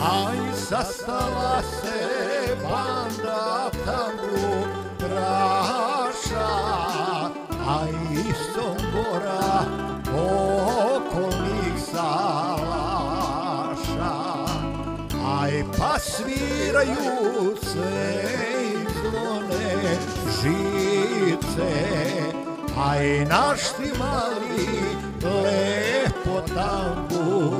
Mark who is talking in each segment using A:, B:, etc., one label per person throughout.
A: Aj sastala se banda tamburaša Aj iz Sombora okolnih salaša. Aj pa sviraju se izvone žice. Aj naš ti mali lepo tamburice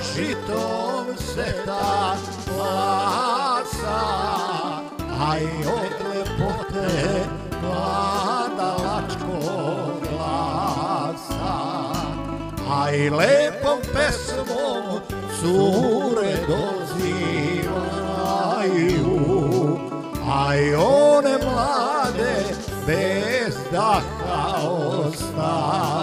A: žitom se ta glasa Aj od lepote mladalačko glasa. Aj lepom pesmom cure dozivaju Aj one mlade bez daha ostaju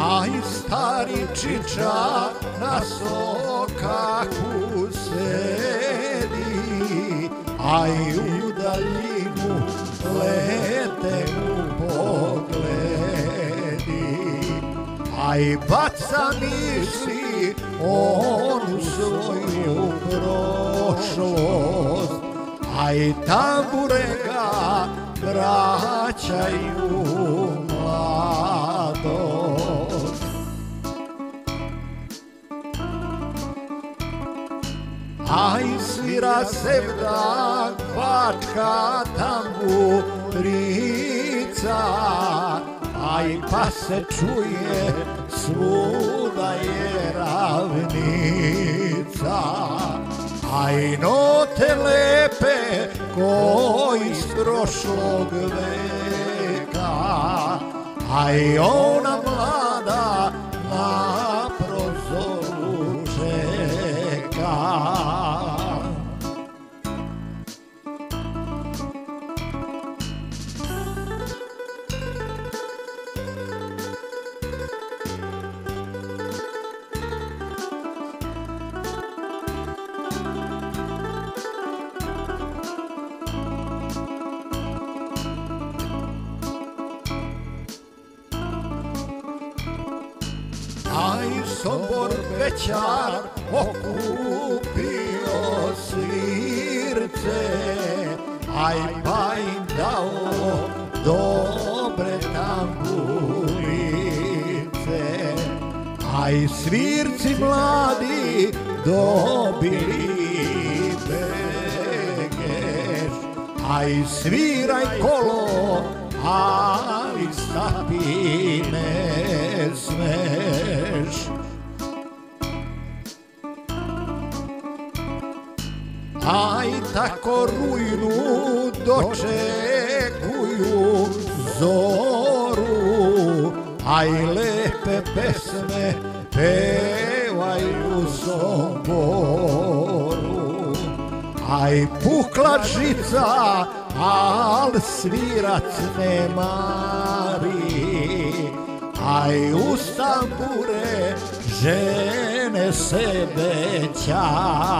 A: Aj stari čiča na sokaku sedi Aj u daljinu lete mu pogledi. Aj baca misli onu svoju prošlost Aj tambure ga vraćaju Aj svira sevda kvačka tamburica Aj pa se čuje svuda je ravnica. Aj note lepe ko iz prošlog veka. Aj ona mlada Aj Sombor većar okupio svirce Aj pa im dao dobre tamburice Aj svirci mladi dobili begeš Aj sviraj kolo, ali stati ne smeš Aj tako rujnu dočekuju zoru Aj lepe pesme pevaju Somboru Aj pukla žica, al svirac ne mari Aj uz tambure žene se bećari